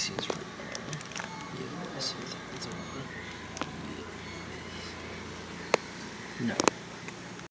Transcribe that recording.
AC's right there. Yeah, I see it's, it's on. No.